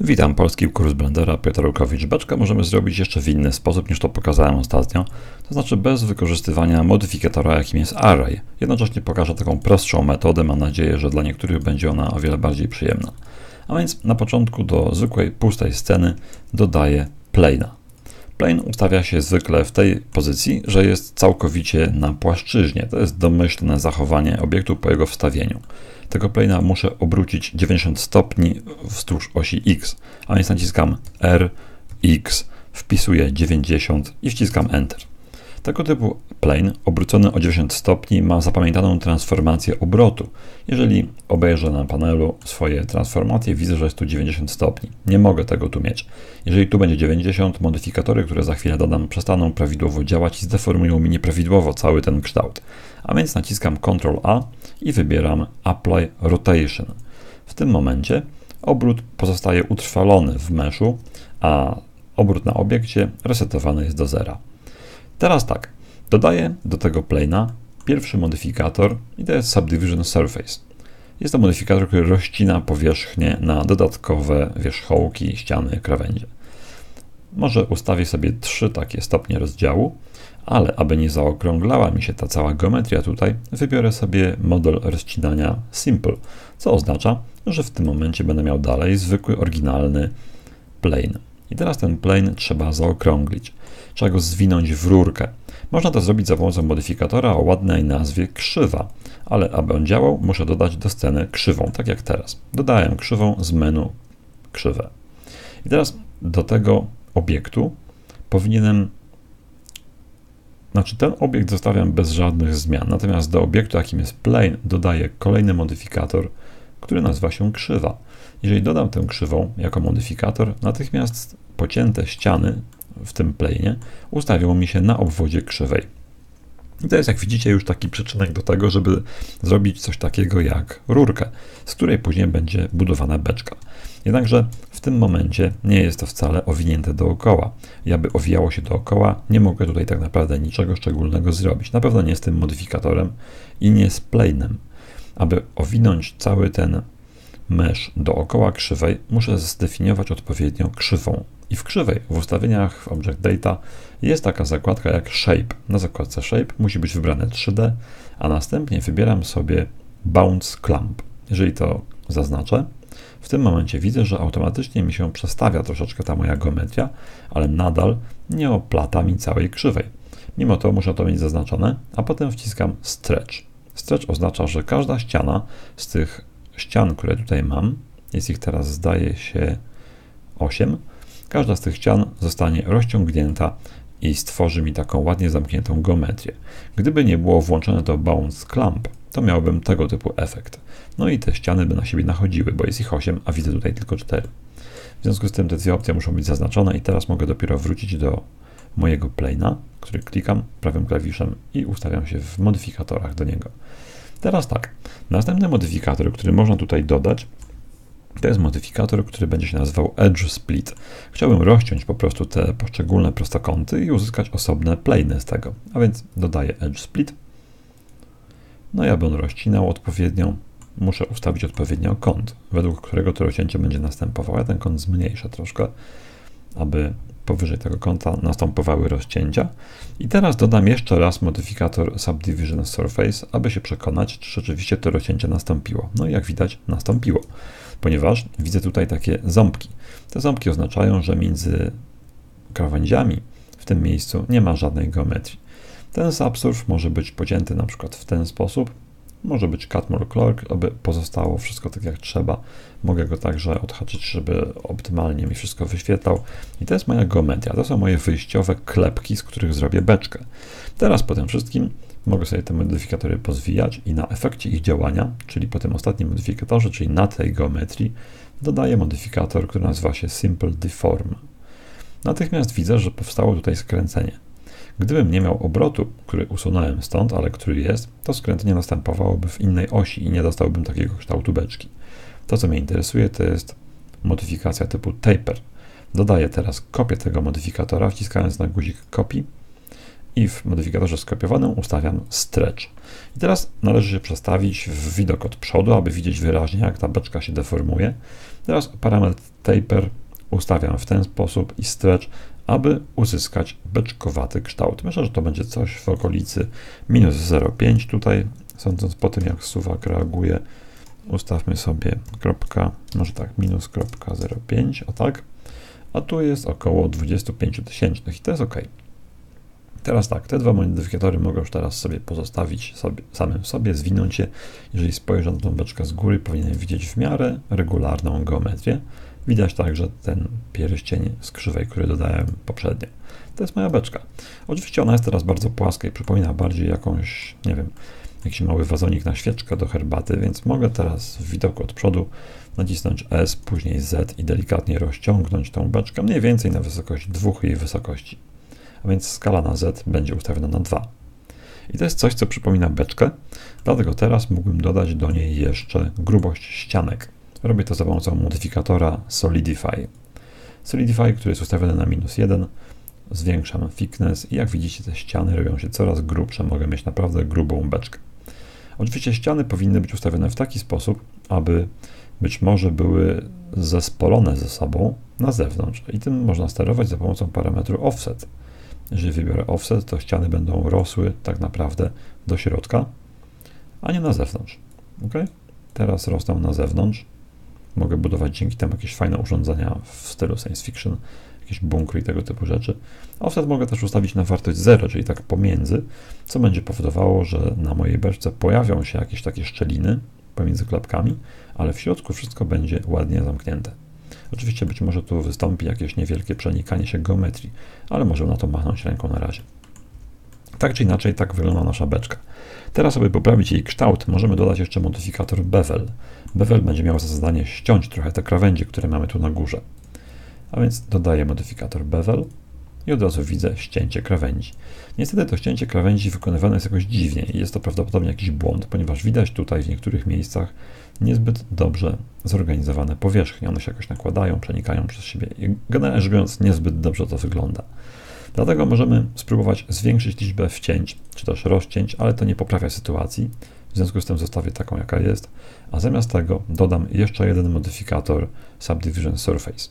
Witam, polski kurs Blendera, Piotr Rukowicz. Beczkę możemy zrobić jeszcze w inny sposób niż to pokazałem ostatnio, to znaczy bez wykorzystywania modyfikatora jakim jest Array. Jednocześnie pokażę taką prostszą metodę, mam nadzieję, że dla niektórych będzie ona o wiele bardziej przyjemna. A więc na początku do zwykłej pustej sceny dodaję plane'a. Plane ustawia się zwykle w tej pozycji, że jest całkowicie na płaszczyźnie. To jest domyślne zachowanie obiektu po jego wstawieniu. Tego plane'a muszę obrócić 90 stopni wzdłuż osi X, a więc naciskam R, X, wpisuję 90 i wciskam Enter. Tego typu plane obrócony o 90 stopni ma zapamiętaną transformację obrotu. Jeżeli obejrzę na panelu swoje transformacje, widzę, że jest tu 90 stopni. Nie mogę tego tu mieć. Jeżeli tu będzie 90, modyfikatory, które za chwilę dodam, przestaną prawidłowo działać i zdeformują mi nieprawidłowo cały ten kształt. A więc naciskam Ctrl A i wybieram Apply Rotation. W tym momencie obrót pozostaje utrwalony w meszu, a obrót na obiekcie resetowany jest do zera. Teraz tak, dodaję do tego plane'a pierwszy modyfikator i to jest Subdivision Surface. Jest to modyfikator, który rozcina powierzchnię na dodatkowe wierzchołki, ściany, krawędzie. Może ustawię sobie trzy takie stopnie rozdziału, ale aby nie zaokrąglała mi się ta cała geometria tutaj, wybiorę sobie model rozcinania Simple, co oznacza, że w tym momencie będę miał dalej zwykły, oryginalny plane. I teraz ten plane trzeba zaokrąglić. Trzeba go zwinąć w rurkę. Można to zrobić za pomocą modyfikatora o ładnej nazwie krzywa, ale aby on działał, muszę dodać do sceny krzywą, tak jak teraz. Dodałem krzywą z menu krzywę. I teraz do tego obiektu powinienem znaczy ten obiekt zostawiam bez żadnych zmian, natomiast do obiektu, jakim jest plane, dodaję kolejny modyfikator, który nazywa się krzywa. Jeżeli dodam tę krzywą jako modyfikator, natychmiast pocięte ściany w tym plane ustawią mi się na obwodzie krzywej. I to jest, jak widzicie, już taki przyczynek do tego, żeby zrobić coś takiego jak rurkę, z której później będzie budowana beczka. Jednakże w tym momencie nie jest to wcale owinięte dookoła. I aby owijało się dookoła, nie mogę tutaj tak naprawdę niczego szczególnego zrobić. Na pewno nie z tym modyfikatorem i nie z plane'em. Aby owinąć cały ten mesh dookoła krzywej, muszę zdefiniować odpowiednio krzywą. I w krzywej, w ustawieniach w Object Data jest taka zakładka jak Shape. Na zakładce Shape musi być wybrane 3D, a następnie wybieram sobie Bounce Clamp. Jeżeli to zaznaczę, w tym momencie widzę, że automatycznie mi się przestawia troszeczkę ta moja geometria, ale nadal nie oplata mi całej krzywej. Mimo to muszę to mieć zaznaczone, a potem wciskam Stretch. Stretch oznacza, że każda ściana z tych ścian, które tutaj mam, jest ich teraz zdaje się 8, każda z tych ścian zostanie rozciągnięta i stworzy mi taką ładnie zamkniętą geometrię. Gdyby nie było włączone to Bounce Clamp, to miałbym tego typu efekt. No i te ściany by na siebie nachodziły, bo jest ich 8, a widzę tutaj tylko 4. W związku z tym te dwie opcje muszą być zaznaczone i teraz mogę dopiero wrócić do mojego plane'a, który klikam prawym klawiszem i ustawiam się w modyfikatorach do niego. Teraz tak, następny modyfikator, który można tutaj dodać, to jest modyfikator, który będzie się nazywał Edge Split. Chciałbym rozciąć po prostu te poszczególne prostokąty i uzyskać osobne plane z tego. A więc dodaję Edge Split. No i aby on rozcinał odpowiednio, muszę ustawić odpowiednio kąt, według którego to rozcięcie będzie następowało. Ja ten kąt zmniejszę troszkę, aby powyżej tego kąta następowały rozcięcia. I teraz dodam jeszcze raz modyfikator Subdivision Surface, aby się przekonać, czy rzeczywiście to rozcięcie nastąpiło. No i jak widać, nastąpiło, ponieważ widzę tutaj takie ząbki. Te ząbki oznaczają, że między krawędziami w tym miejscu nie ma żadnej geometrii. Ten subsurf może być pocięty na przykład w ten sposób, może być Catmull Clark, aby pozostało wszystko tak jak trzeba. Mogę go także odhaczyć, żeby optymalnie mi wszystko wyświetlał. I to jest moja geometria. To są moje wyjściowe klepki, z których zrobię beczkę. Teraz po tym wszystkim mogę sobie te modyfikatory pozwijać i na efekcie ich działania, czyli po tym ostatnim modyfikatorze, czyli na tej geometrii, dodaję modyfikator, który nazywa się Simple Deform. Natychmiast widzę, że powstało tutaj skręcenie. Gdybym nie miał obrotu, który usunąłem stąd, ale który jest, to skręcenie następowałoby w innej osi i nie dostałbym takiego kształtu beczki. To, co mnie interesuje, to jest modyfikacja typu taper. Dodaję teraz kopię tego modyfikatora, wciskając na guzik copy i w modyfikatorze skopiowanym ustawiam stretch. I teraz należy się przestawić w widok od przodu, aby widzieć wyraźnie, jak ta beczka się deformuje. Teraz parametr taper ustawiam w ten sposób i stretch, aby uzyskać beczkowaty kształt. Myślę, że to będzie coś w okolicy minus 0,5 tutaj, sądząc po tym, jak suwak reaguje. Ustawmy sobie kropka, może tak, minus kropka 0,5, o tak. A tu jest około 25 tysięcznych i to jest ok. Teraz tak, te dwa modyfikatory mogę już teraz sobie pozostawić sobie, samym sobie, zwinąć je. Jeżeli spojrzę na tą beczkę z góry, powinienem widzieć w miarę regularną geometrię. Widać także ten pierścień z krzywej, który dodałem poprzednio. To jest moja beczka. Oczywiście ona jest teraz bardzo płaska i przypomina bardziej jakąś, nie wiem, jakiś mały wazonik na świeczkę do herbaty, więc mogę teraz w widoku od przodu nacisnąć S, później Z i delikatnie rozciągnąć tą beczkę mniej więcej na wysokość dwóch jej wysokości a więc skala na z będzie ustawiona na 2. I to jest coś, co przypomina beczkę, dlatego teraz mógłbym dodać do niej jeszcze grubość ścianek. Robię to za pomocą modyfikatora Solidify. Solidify, który jest ustawiony na minus 1, zwiększam thickness i jak widzicie te ściany robią się coraz grubsze, mogę mieć naprawdę grubą beczkę. Oczywiście ściany powinny być ustawione w taki sposób, aby być może były zespolone ze sobą na zewnątrz i tym można sterować za pomocą parametru offset. Jeżeli wybiorę offset, to ściany będą rosły tak naprawdę do środka, a nie na zewnątrz. Ok? Teraz rosną na zewnątrz. Mogę budować dzięki temu jakieś fajne urządzenia w stylu science fiction, jakieś bunkry i tego typu rzeczy. Offset mogę też ustawić na wartość 0, czyli tak pomiędzy, co będzie powodowało, że na mojej beczce pojawią się jakieś takie szczeliny pomiędzy klapkami, ale w środku wszystko będzie ładnie zamknięte. Oczywiście być może tu wystąpi jakieś niewielkie przenikanie się geometrii, ale może na to machnąć ręką na razie. Tak czy inaczej, tak wygląda nasza beczka. Teraz, aby poprawić jej kształt, możemy dodać jeszcze modyfikator bevel. Bevel będzie miał za zadanie ściąć trochę te krawędzie, które mamy tu na górze. A więc dodaję modyfikator bevel i od razu widzę ścięcie krawędzi. Niestety to ścięcie krawędzi wykonywane jest jakoś dziwnie i jest to prawdopodobnie jakiś błąd, ponieważ widać tutaj w niektórych miejscach niezbyt dobrze zorganizowane powierzchnie. One się jakoś nakładają, przenikają przez siebie i generalnie rzecz biorąc niezbyt dobrze to wygląda. Dlatego możemy spróbować zwiększyć liczbę wcięć, czy też rozcięć, ale to nie poprawia sytuacji. W związku z tym zostawię taką, jaka jest, a zamiast tego dodam jeszcze jeden modyfikator Subdivision Surface.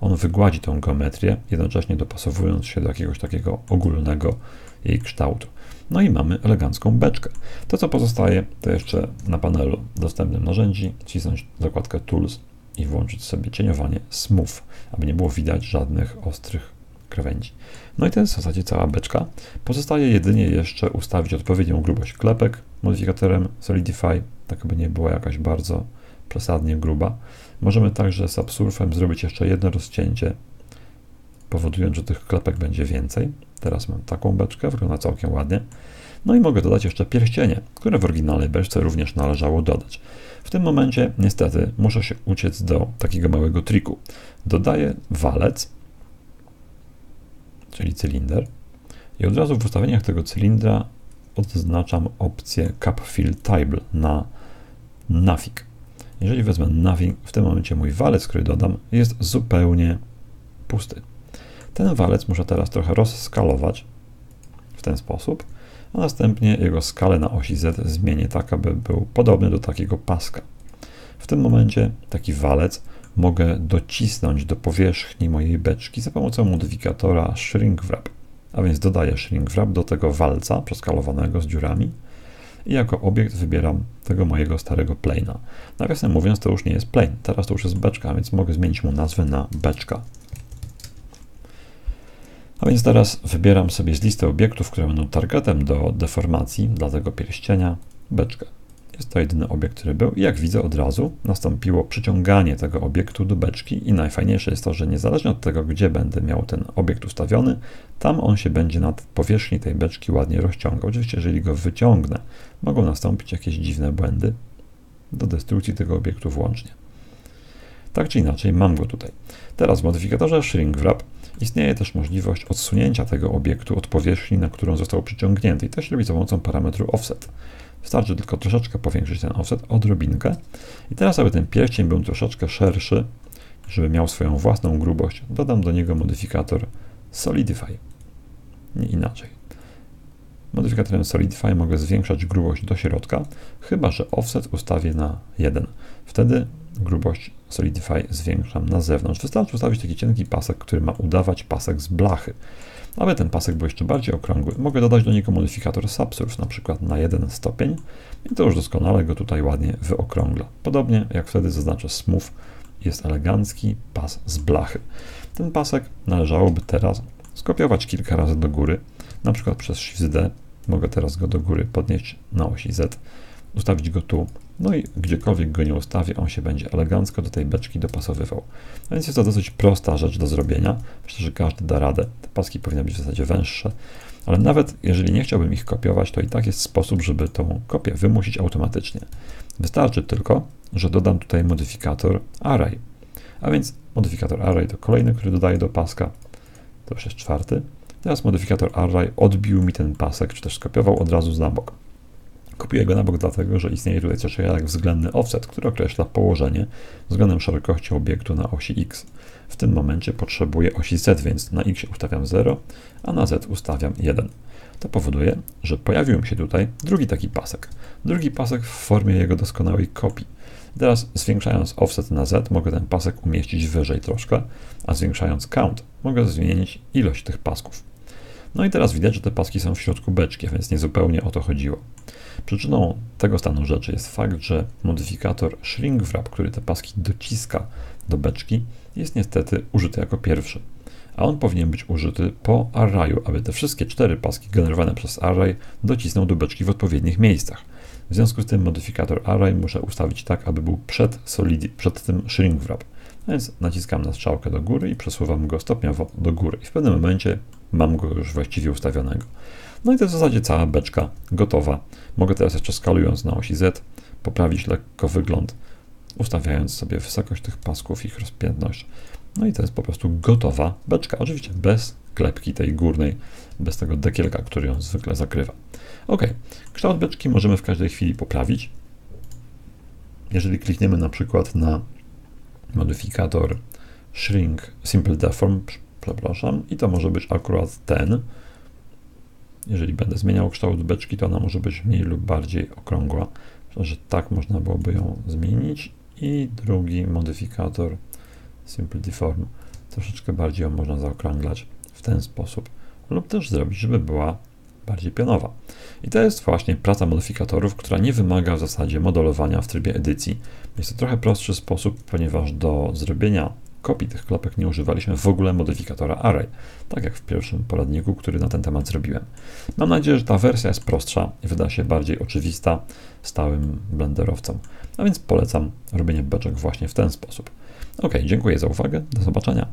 On wygładzi tą geometrię, jednocześnie dopasowując się do jakiegoś takiego ogólnego jej kształtu. No i mamy elegancką beczkę. To, co pozostaje, to jeszcze na panelu dostępnym narzędzi wcisnąć zakładkę Tools i włączyć sobie cieniowanie Smooth, aby nie było widać żadnych ostrych krawędzi. No i to jest w zasadzie cała beczka. Pozostaje jedynie jeszcze ustawić odpowiednią grubość klepek modyfikatorem Solidify, tak aby nie była jakaś bardzo przesadnie gruba. Możemy także subsurfem zrobić jeszcze jedno rozcięcie, powodując, że tych klepek będzie więcej. Teraz mam taką beczkę, wygląda całkiem ładnie. No i mogę dodać jeszcze pierścienie, które w oryginalnej beczce również należało dodać. W tym momencie niestety muszę się uciec do takiego małego triku. Dodaję walec, czyli cylinder i od razu w ustawieniach tego cylindra odznaczam opcję Cap Fill Table na Nafik. Jeżeli wezmę Nafik, w tym momencie mój walec, który dodam, jest zupełnie pusty. Ten walec muszę teraz trochę rozskalować w ten sposób, a następnie jego skalę na osi Z zmienię tak, aby był podobny do takiego paska. W tym momencie taki walec mogę docisnąć do powierzchni mojej beczki za pomocą modyfikatora Shrink Wrap. A więc dodaję Shrink Wrap do tego walca przeskalowanego z dziurami i jako obiekt wybieram tego mojego starego plane'a. Nawiasem mówiąc, to już nie jest plane, teraz to już jest beczka, więc mogę zmienić mu nazwę na beczka. A więc teraz wybieram sobie z listy obiektów, które będą targetem do deformacji dla tego pierścienia, beczkę. Jest to jedyny obiekt, który był i jak widzę od razu nastąpiło przyciąganie tego obiektu do beczki i najfajniejsze jest to, że niezależnie od tego, gdzie będę miał ten obiekt ustawiony, tam on się będzie nad powierzchni tej beczki ładnie rozciągał. Oczywiście, jeżeli go wyciągnę, mogą nastąpić jakieś dziwne błędy do destrukcji tego obiektu włącznie. Tak czy inaczej, mam go tutaj. Teraz w modyfikatorze Shrink Wrap istnieje też możliwość odsunięcia tego obiektu od powierzchni, na którą został przyciągnięty i to się robi za pomocą parametru offset. Wystarczy tylko troszeczkę powiększyć ten offset, odrobinkę. I teraz, aby ten pierścień był troszeczkę szerszy, żeby miał swoją własną grubość, dodam do niego modyfikator Solidify. Nie inaczej. modyfikatorem Solidify mogę zwiększać grubość do środka, chyba że offset ustawię na 1. Wtedy grubość Solidify zwiększam na zewnątrz. Wystarczy ustawić taki cienki pasek, który ma udawać pasek z blachy. Aby ten pasek był jeszcze bardziej okrągły, mogę dodać do niego modyfikator Subsurf, na przykład na 1 stopień i to już doskonale go tutaj ładnie wyokrągla. Podobnie jak wtedy zaznaczę Smooth, jest elegancki pas z blachy. Ten pasek należałoby teraz skopiować kilka razy do góry, na przykład przez Shift D. Mogę teraz go do góry podnieść na osi Z, ustawić go tu, no i gdziekolwiek go nie ustawię, on się będzie elegancko do tej beczki dopasowywał. A więc jest to dosyć prosta rzecz do zrobienia. Myślę, że każdy da radę. Te paski powinny być w zasadzie węższe, ale nawet jeżeli nie chciałbym ich kopiować, to i tak jest sposób, żeby tą kopię wymusić automatycznie. Wystarczy tylko, że dodam tutaj modyfikator array. A więc modyfikator array to kolejny, który dodaję do paska. To już jest czwarty. Teraz modyfikator array odbił mi ten pasek, czy też skopiował od razu na bok. Kopiuję go na bok dlatego, że istnieje tutaj coś jak względny offset, który określa położenie względem szerokości obiektu na osi x. W tym momencie potrzebuję osi z, więc na x ustawiam 0, a na z ustawiam 1. To powoduje, że pojawił mi się tutaj drugi taki pasek. Drugi pasek w formie jego doskonałej kopii. Teraz zwiększając offset na z mogę ten pasek umieścić wyżej troszkę, a zwiększając count mogę zmienić ilość tych pasków. No i teraz widać, że te paski są w środku beczki, więc nie zupełnie o to chodziło. Przyczyną tego stanu rzeczy jest fakt, że modyfikator shrink wrap, który te paski dociska do beczki, jest niestety użyty jako pierwszy. A on powinien być użyty po arrayu, aby te wszystkie cztery paski generowane przez array docisnął do beczki w odpowiednich miejscach. W związku z tym modyfikator array muszę ustawić tak, aby był przed, solidi, przed tym shrink wrap. Więc naciskam na strzałkę do góry i przesuwam go stopniowo do góry. I w pewnym momencie mam go już właściwie ustawionego. No i to w zasadzie cała beczka gotowa. Mogę teraz jeszcze skalując na osi Z poprawić lekko wygląd, ustawiając sobie wysokość tych pasków, ich rozpiętność. No i to jest po prostu gotowa beczka. Oczywiście bez klepki tej górnej, bez tego dekielka, który ją zwykle zakrywa. Ok, kształt beczki możemy w każdej chwili poprawić. Jeżeli klikniemy na przykład na modyfikator shrink simple deform, przepraszam, i to może być akurat ten. Jeżeli będę zmieniał kształt beczki, to ona może być mniej lub bardziej okrągła. Myślę, że tak można byłoby ją zmienić. I drugi modyfikator simple deform, troszeczkę bardziej ją można zaokrąglać w ten sposób, lub też zrobić, żeby była bardziej pionowa. I to jest właśnie praca modyfikatorów, która nie wymaga w zasadzie modelowania w trybie edycji. Jest to trochę prostszy sposób, ponieważ do zrobienia kopii tych klapek nie używaliśmy w ogóle modyfikatora array, tak jak w pierwszym poradniku, który na ten temat zrobiłem. Mam nadzieję, że ta wersja jest prostsza i wyda się bardziej oczywista stałym blenderowcom, a więc polecam robienie beczek właśnie w ten sposób. Ok, dziękuję za uwagę, do zobaczenia.